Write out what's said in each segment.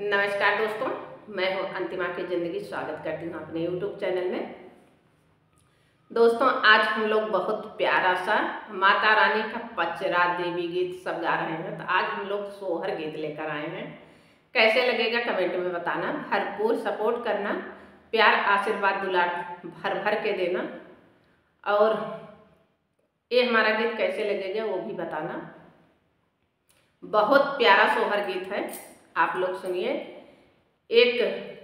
नमस्कार दोस्तों, मैं हूँ अंतिमा की ज़िंदगी। स्वागत करती हूँ अपने यूट्यूब चैनल में। दोस्तों, आज हम लोग बहुत प्यारा सा माता रानी का पचरा देवी गीत सब गा रहे हैं। तो आज हम लोग सोहर गीत लेकर आए हैं। कैसे लगेगा कमेंट में बताना। भरपूर सपोर्ट करना, प्यार, आशीर्वाद दुलार भर भर के देना। और ये हमारा गीत कैसे लगेगा वो भी बताना। बहुत प्यारा सोहर गीत है। आप लोग सुनिए। एक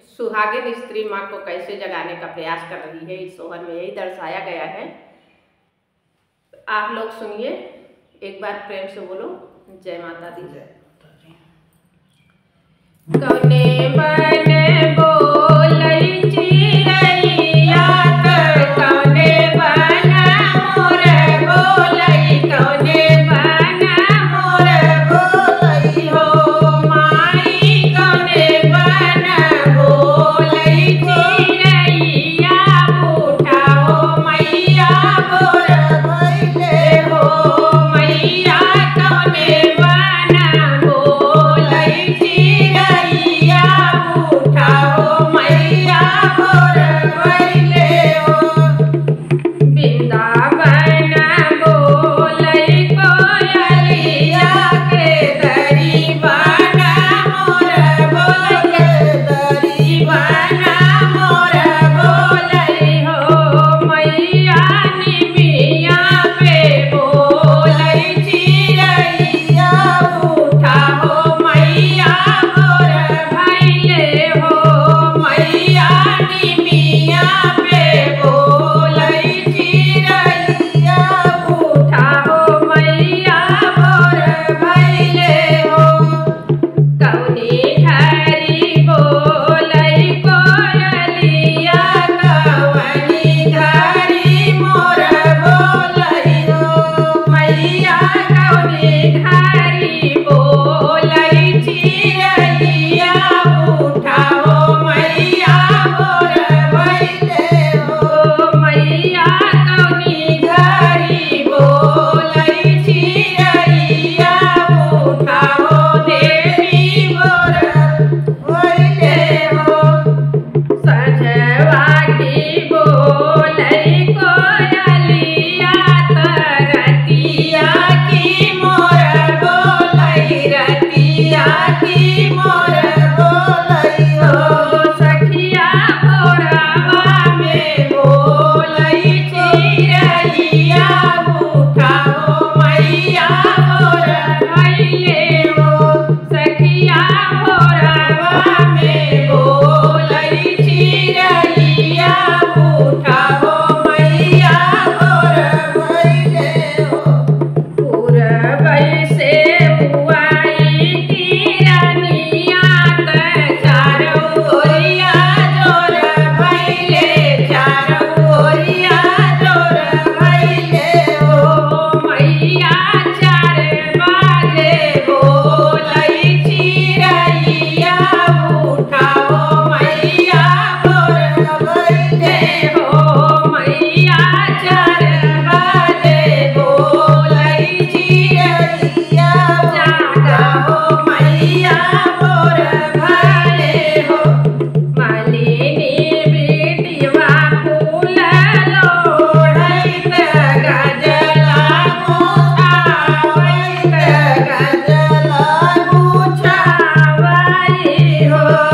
सुहागिन स्त्री माँ को कैसे जगाने का प्रयास कर रही है इस सोहर में यही दर्शाया गया है। आप लोग सुनिए एक बार प्रेम से बोलो। जय माता दी। जय कौने बन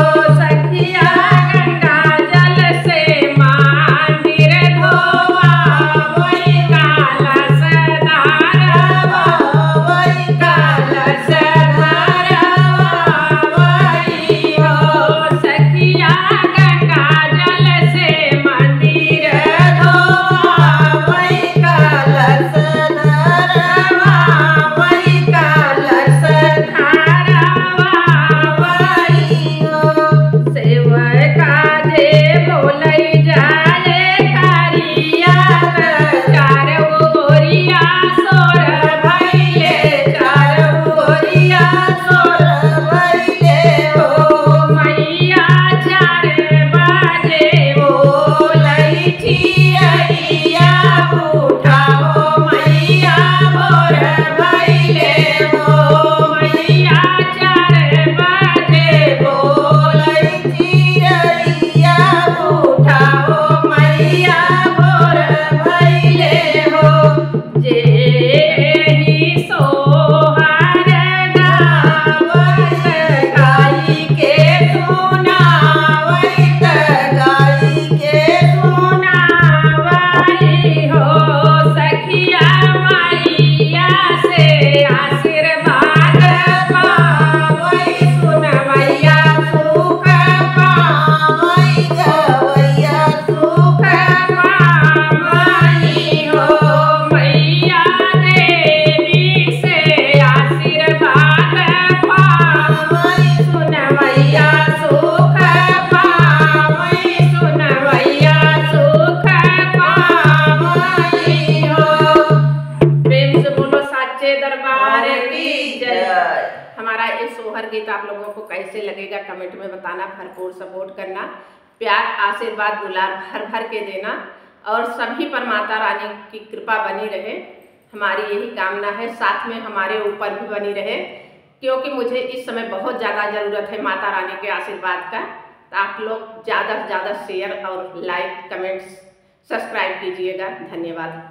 Lord. लगेगा कमेंट में बताना भरपूर सपोर्ट करना, प्यार, आशीर्वाद, दुलार, भर भर के देना। और सभी पर माता रानी की कृपा बनी रहे। हमारी यही कामना है, साथ में हमारे ऊपर भी बनी रहे। क्योंकि मुझे इस समय बहुत ज़्यादा ज़रूरत है माता रानी के आशीर्वाद का। तो आप लोग ज़्यादा से ज़्यादा शेयर और लाइक कमेंट्स सब्सक्राइब कीजिएगा। धन्यवाद।